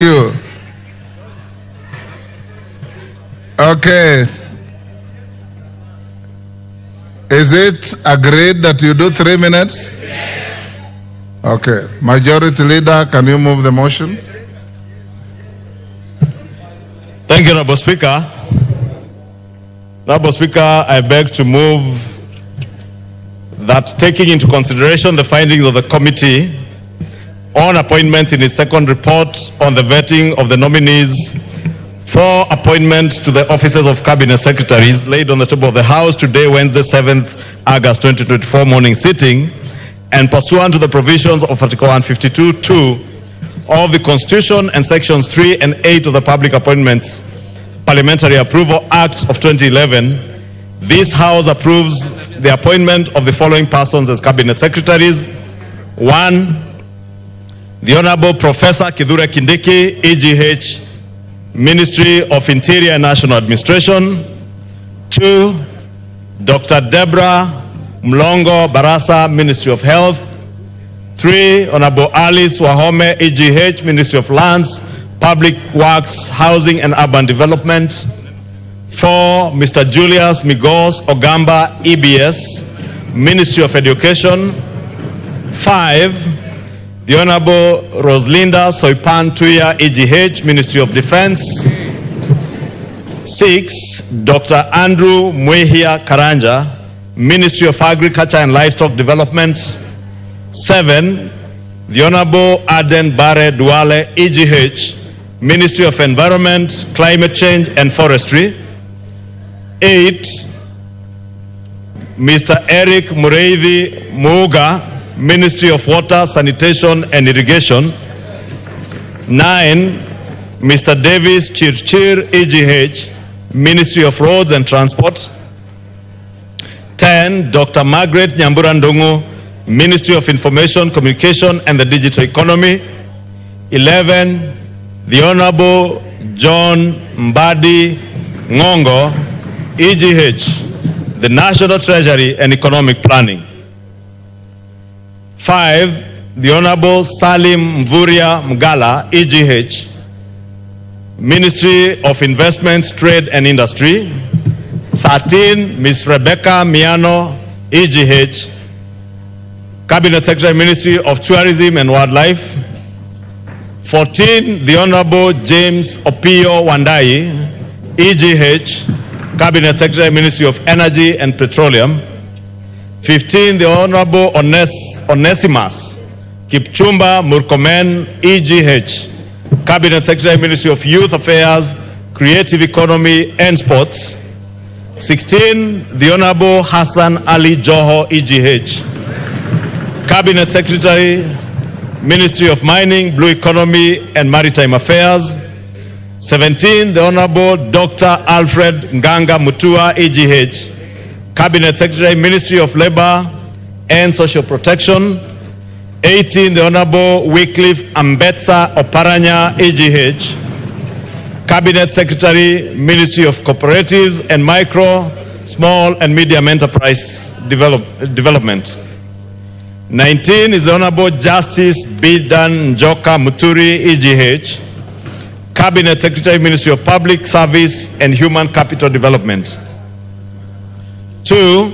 you. Okay. Is it agreed that you do three minutes? Okay. Majority Leader, can you move the motion? Thank you, Honorable Speaker. Honorable Speaker, I beg to move that taking into consideration the findings of the committee on appointments in its second report on the vetting of the nominees for appointment to the offices of cabinet secretaries laid on the table of the House today, Wednesday, 7th August 2024 morning sitting, and pursuant to the provisions of Article 152.2 of the Constitution and Sections 3 and 8 of the Public Appointments Parliamentary Approval Act of 2011, this House approves the appointment of the following persons as cabinet secretaries. One, the Honorable Professor Kithure Kindiki, EGH, Ministry of Interior and National Administration. Two, Dr. Deborah Mulongo Barasa, Ministry of Health. Three, Honorable Alice Wahome, EGH, Ministry of Lands, Public Works, Housing and Urban Development. Four, Mr. Julius Migos Ogamba, EBS, Ministry of Education. Five, the Honorable Roslinda Soipan Tuya, EGH, Ministry of Defense. Six, Dr. Andrew Mwihia Karanja, Ministry of Agriculture and Livestock Development. Seven, the Honorable Aden Bare Duale, EGH, Ministry of Environment, Climate Change and Forestry. Eight, Mr. Eric Mureithi Muga, Ministry of Water, Sanitation and Irrigation. Nine, Mr. Davis Chirchir, EGH, Ministry of Roads and Transport. 10, Dr. Margaret Nyambura Ministry of Information, Communication and the Digital Economy. 11, the Honorable John Mbadi Ngongo, EGH, the National Treasury and Economic Planning. 5, the Honorable Salim Mvurya Mgala, EGH, Ministry of Investments, Trade and Industry. 13, Ms. Rebecca Miano, EGH, Cabinet Secretary, Ministry of Tourism and Wildlife. 14, the Honorable James Opiyo Wandayi, EGH, Cabinet Secretary, Ministry of Energy and Petroleum. 15, the Honorable Ones Onesimus Kipchumba Murkomen, EGH, Cabinet Secretary, Ministry of Youth Affairs, Creative Economy and Sports. 16, the Honorable Hassan Ali Joho, EGH, Cabinet Secretary, Ministry of Mining, Blue Economy and Maritime Affairs. 17, the Honorable Dr. Alfred Nganga Mutua, EGH, Cabinet Secretary, Ministry of Labor and Social Protection. 18, the Honorable Wycliffe Ambetsa Oparanya, EGH, Cabinet Secretary, Ministry of Cooperatives and Micro, Small and Medium Enterprise Develop, Development. 19 is the Honorable Justice Bedan Njoka Muturi, EGH, Cabinet Secretary, Ministry of Public Service and Human Capital Development. Two,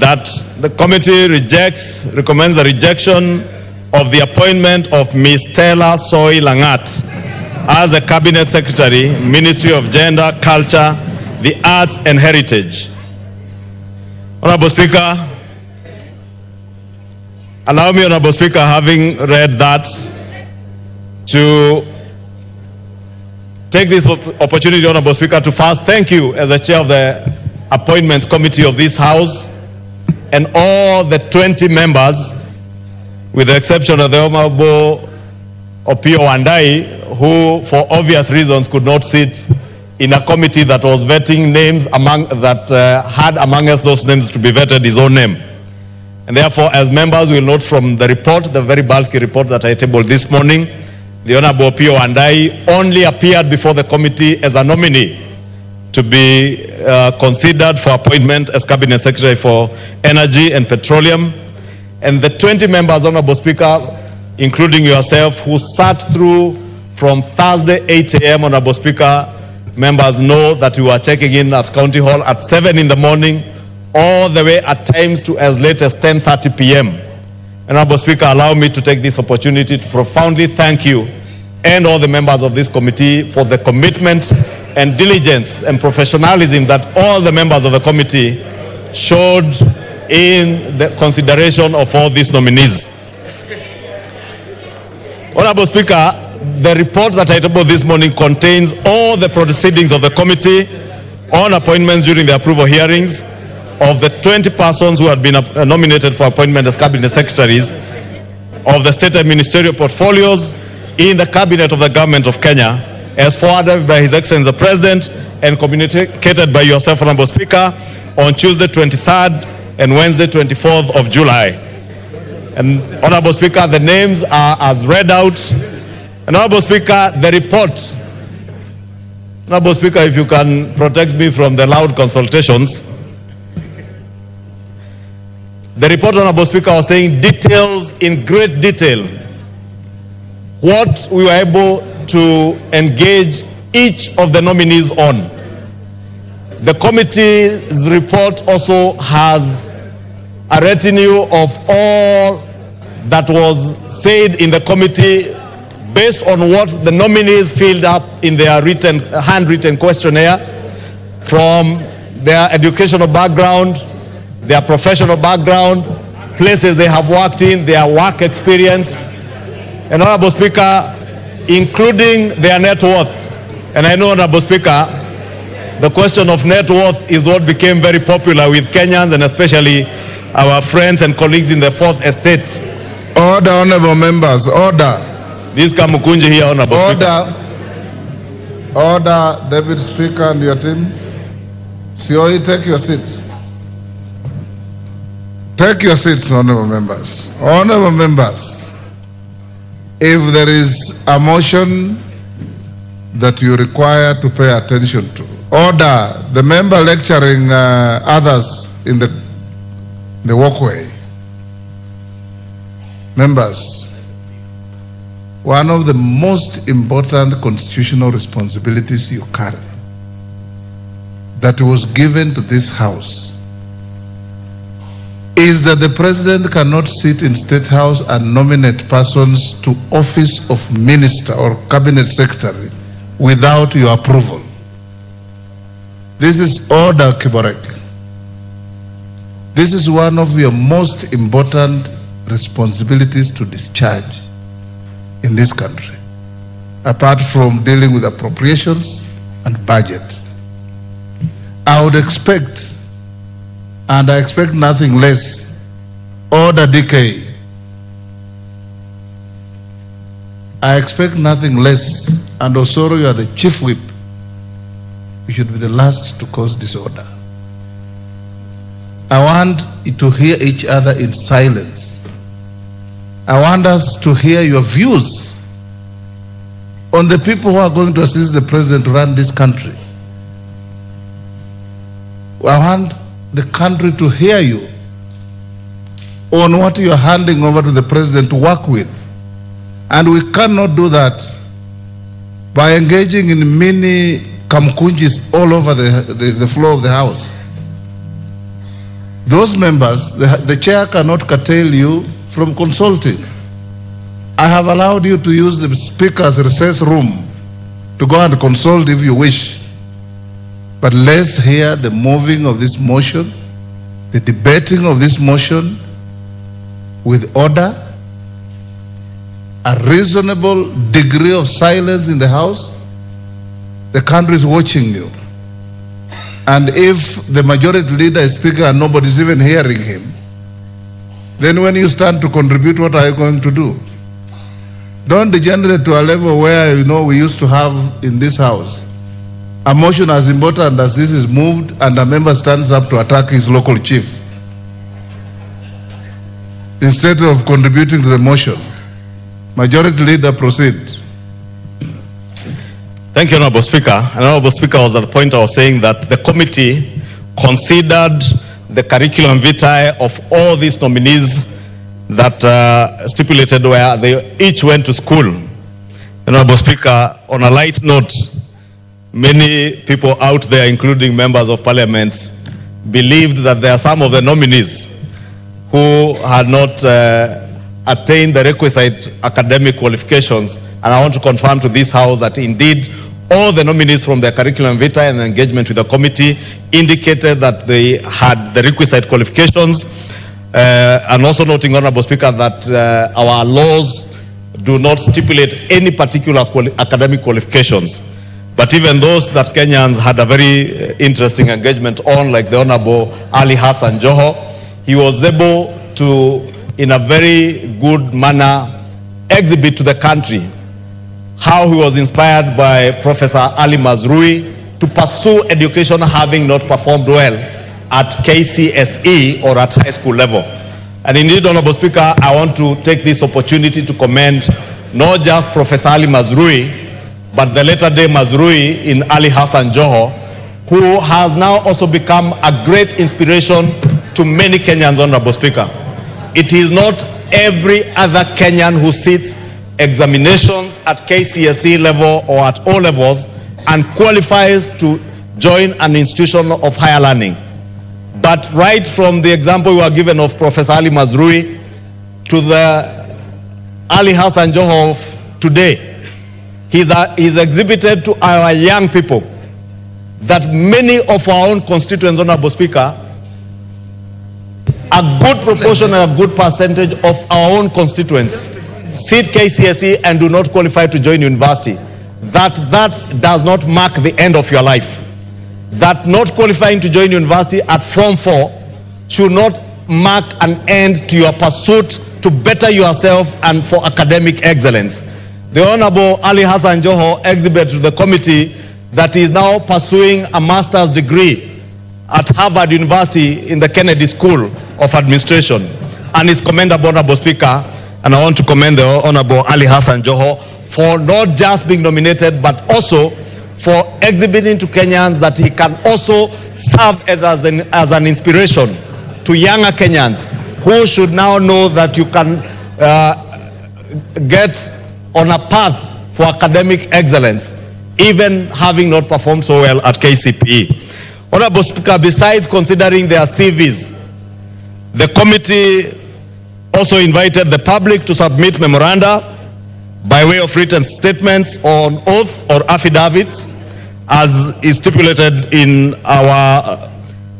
that the committee rejects, recommends the rejection of the appointment of Ms. Stella Soi Langat as a Cabinet Secretary, Ministry of Gender, Culture, the Arts and Heritage. Honorable Speaker, allow me, Honorable Speaker, having read that, to take this opportunity, Honorable Speaker, to first thank you as the chair of the Appointments Committee of this House and all the 20 members, with the exception of the Honorable Opiyo Wandayi, who, for obvious reasons, could not sit in a committee that was vetting names among that uh, had among us those names to be vetted his own name. And therefore, as members will note from the report, the very bulky report that I tabled this morning, the Honorable Opiyo Wandayi only appeared before the committee as a nominee to be uh, considered for appointment as Cabinet Secretary for Energy and Petroleum. And the 20 members, Honorable Speaker, including yourself, who sat through from Thursday 8 a.m. Honorable Speaker. Members know that you are checking in at County Hall at 7 in the morning, all the way at times to as late as 10:30 p.m. Honorable Speaker, allow me to take this opportunity to profoundly thank you and all the members of this committee for the commitment and diligence and professionalism that all the members of the committee showed in the consideration of all these nominees. Honorable Speaker, the report that I tabled this morning contains all the proceedings of the committee on appointments during the approval hearings of the 20 persons who had been uh, nominated for appointment as cabinet secretaries of the state and ministerial portfolios in the cabinet of the government of Kenya as forwarded by His Excellency the President and communicated by yourself, Honorable Speaker, on Tuesday 23rd and Wednesday 24th of July. And Honorable Speaker, the names are as read out. And Honorable Speaker, the report. Honorable Speaker, if you can protect me from the loud consultations. The report, Honorable Speaker, was saying details in great detail what we were able to engage each of the nominees on. The committee's report also has a retinue of all that was said in the committee based on what the nominees filled up in their written, handwritten questionnaire from their educational background, their professional background, places they have worked in, their work experience, and Honorable Speaker, including their net worth. And I know, Honorable Speaker, the question of net worth is what became very popular with Kenyans and especially our friends and colleagues in the fourth estate. Order, honorable members, order. This Kamukunji here, Honorable Speaker. Order. Order, David Speaker and your team. Sioi, take your seats. Take your seats, honorable members. Honorable members, if there is a motion that you require to pay attention to, order the member lecturing uh, others in the, the walkway. Members, one of the most important constitutional responsibilities you carry that was given to this house is that the president cannot sit in state house and nominate persons to office of minister or cabinet secretary without your approval. This is order, Kiborek. This is one of your most important responsibilities to discharge in this country, apart from dealing with appropriations and budget. I would expect, and I expect nothing less, order decay. I expect nothing less, and Osoro, you are the chief whip. You should be the last to cause disorder. I want you to hear each other in silence. I want us to hear your views on the people who are going to assist the president to run this country. I want the country to hear you on what you are handing over to the president to work with. And we cannot do that by engaging in many kamukunjis all over the, the, the floor of the House. Those members, the, the chair cannot curtail you from consulting. I have allowed you to use the speaker's recess room to go and consult if you wish. But let's hear the moving of this motion, the debating of this motion with order, a reasonable degree of silence in the House. The country is watching you. And if the majority leader is speaking and nobody's even hearing him, then when you stand to contribute, what are you going to do? Don't degenerate to a level where you know we used to have in this house. A motion as important as this is moved, and a member stands up to attack his local chief. Instead of contributing to the motion, majority leader proceed. Thank you, Honorable Speaker. Honorable Speaker was at the point I was saying that the committee considered the curriculum vitae of all these nominees that uh, stipulated where they each went to school. Honorable Speaker, on a light note, many people out there, including members of parliament, believed that there are some of the nominees who had not uh, attained the requisite academic qualifications. And I want to confirm to this House that indeed all the nominees from their curriculum vitae and engagement with the committee indicated that they had the requisite qualifications. Uh, and also noting, Honorable Speaker, that uh, our laws do not stipulate any particular quali- academic qualifications. But even those that Kenyans had a very uh, interesting engagement on, like the Honorable Ali Hassan Joho, he was able to, in a very good manner, exhibit to the country how he was inspired by Professor Ali Mazrui to pursue education having not performed well at KCSE or at high school level. And indeed, Honorable Speaker, I want to take this opportunity to commend not just Professor Ali Mazrui, but the later day Mazrui in Ali Hassan Joho, who has now also become a great inspiration to many Kenyans, Honorable Speaker. It is not every other Kenyan who sits examinations at KCSE level or at all levels and qualifies to join an institution of higher learning. But right from the example we were given of Professor Ali Mazrui to the Ali Hassan Joho today, he's, he's exhibited to our young people that many of our own constituents, Honorable Speaker, a good proportion and a good percentage of our own constituents sit KCSE and do not qualify to join university. That that does not mark the end of your life. That not qualifying to join university at Form 4 should not mark an end to your pursuit to better yourself and for academic excellence. The Honorable Ali Hassan Joho exhibited to the committee that he is now pursuing a master's degree at Harvard University in the Kennedy School of Administration and is commendable, Honorable Speaker. And I want to commend the Honorable Ali Hassan Joho for not just being nominated, but also for exhibiting to Kenyans that he can also serve as, as, an, as an inspiration to younger Kenyans who should now know that you can uh, get on a path for academic excellence, even having not performed so well at KCPE. Honorable Speaker, besides considering their CVs, the committee also invited the public to submit memoranda by way of written statements on oath or affidavits as is stipulated in our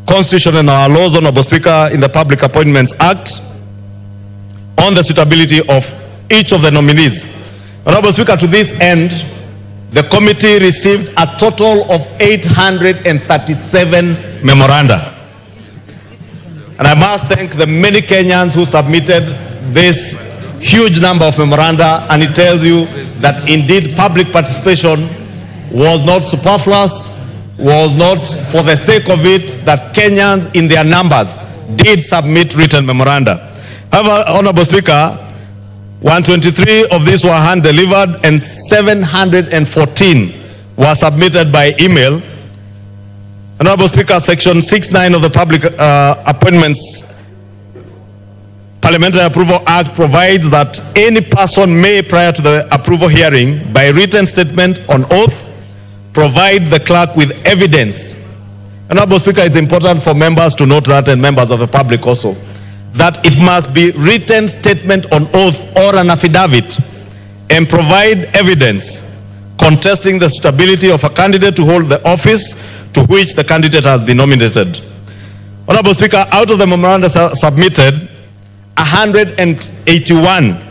constitution and our laws, Honorable Speaker, in the Public Appointments Act on the suitability of each of the nominees. Honorable Speaker, to this end, the committee received a total of 837 memoranda. And I must thank the many Kenyans who submitted this huge number of memoranda, and it tells you that indeed public participation was not superfluous, was not for the sake of it, that Kenyans in their numbers did submit written memoranda. However, Honorable Speaker, 123 of these were hand delivered and 714 were submitted by email. Honorable Speaker, Section 69 of the Public uh, Appointments Parliamentary Approval Act provides that any person may, prior to the approval hearing, by written statement on oath, provide the clerk with evidence. Honorable Speaker, it's important for members to note that and members of the public also, that it must be written statement on oath or an affidavit and provide evidence contesting the suitability of a candidate to hold the office to which the candidate has been nominated. Honorable Speaker, out of the memoranda su- submitted, 181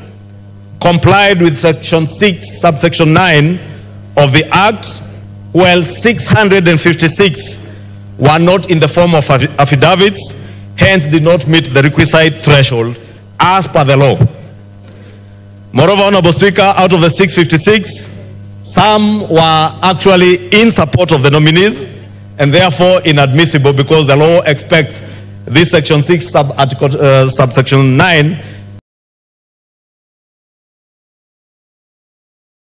complied with section 6 subsection 9 of the act while 656 were not in the form of affi- affidavits hence did not meet the requisite threshold as per the law. Moreover honorable speaker out of the 656 some were actually in support of the nominees and therefore inadmissible because the law expects this section 6 sub article uh, subsection 9